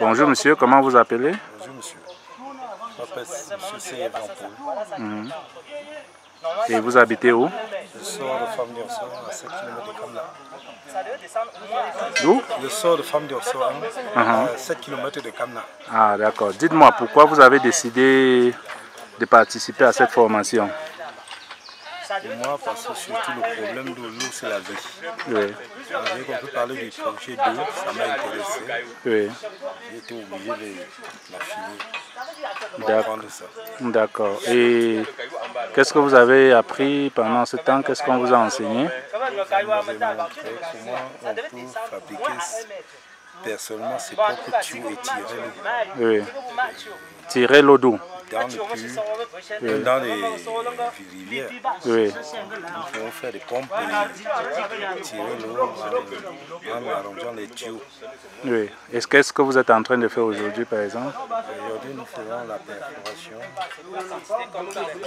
Bonjour monsieur, comment vous appelez? Bonjour monsieur. Je m'appelle monsieur Seyed Paul. Mhm. Et vous habitez où? Je sors de Femme d'Orso à 7 km de Kamna. D'où? Je sors de Femme d'Orso à 7 km de Kamna. Ah d'accord. Dites-moi pourquoi vous avez décidé de participer à cette formation? Et moi, parce que surtout le problème de l'eau, c'est la vie. Oui, Dès qu'on peut parler du projet d'eau, ça m'a intéressé. oui. J'ai été obligé de pour apprendre ça. D'accord. Et qu'est-ce que vous avez appris pendant ce temps? Qu'est-ce qu'on vous a enseigné? Comment on peut fabriquer personnellement ses propres tuyaux et tirer l'eau Oui. Tirer l'eau d'eau dans le puits, même dans les rivières. Oui. Nous pouvons faire des pompes et tirer l'eau en, arrangeant les tuyaux. Oui. Est-ce qu'est-ce que vous êtes en train de faire aujourd'hui par exemple? Aujourd'hui, nous faisons la perforation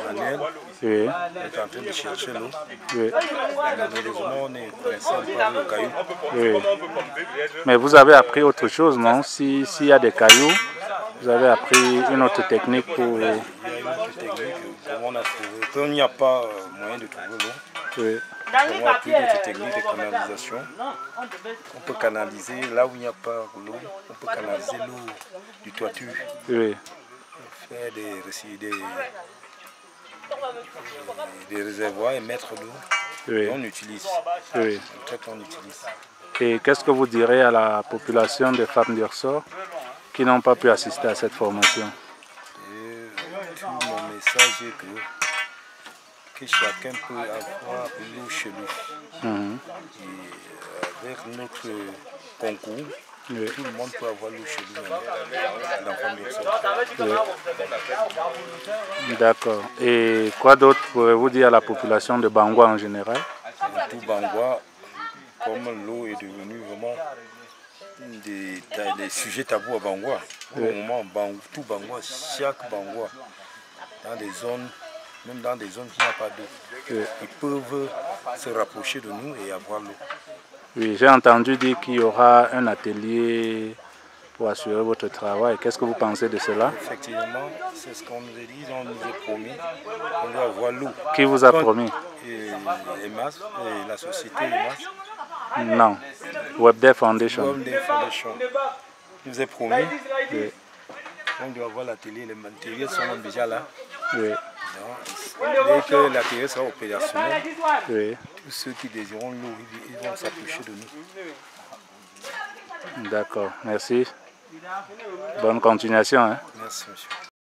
manuelle. Oui. On est en train de chercher l'eau. Oui. Malheureusement, on est coincé par le caillou. Oui. Mais vous avez appris autre chose, non? Si- S'il y a des cailloux, vous avez appris une autre technique pour... Il y a une autre technique, comment on a trouvé. Quand il n'y a pas euh, moyen de trouver l'eau, Oui. on a appris d'autres techniques de canalisation. On peut canaliser là où il n'y a pas l'eau, on peut canaliser l'eau du toiture, Oui. faire des, des, des réservoirs et mettre l'eau. Oui. On utilise. Oui. En fait, on utilise. Et qu'est-ce que vous direz à la population des femmes du ressort qui n'ont pas pu assister à cette formation mon message est que, que chacun peut avoir l'eau chez lui. Mhm. Et avec notre concours, Oui. tout le monde peut avoir l'eau chez Ursa. D'accord. Et quoi d'autre pourrez-vous dire à la population de Bangwa en général? Tout Bangwa, comme l'eau est devenue vraiment des, sujets tabous à Bangwa. Au moment, Bang- tout Bangwa, chaque Bangwa, dans des zones, même dans des zones qui n'ont pas d'eau, Oui. ils peuvent se rapprocher de nous et avoir l'eau. Oui, j'ai entendu dire qu'il y aura un atelier pour assurer votre travail. Qu'est-ce que vous pensez de cela? Effectivement, c'est ce qu'on nous a dit, on nous a promis, on doit avoir l'eau. Qui vous a Quand- promis? Et, EMAS, et la société EMAS, Non. WebDev Foundation. comme des fondations, nous a promis Oui. qu'on doit avoir l'atelier, les matériels sont déjà là. Oui. Donc, dès que l'atelier sera opérationnel, Oui. tous ceux qui désireront l'eau, ils- ils vont s'approcher de nous. D'accord. Merci. Bonne continuation. hein. Merci, monsieur.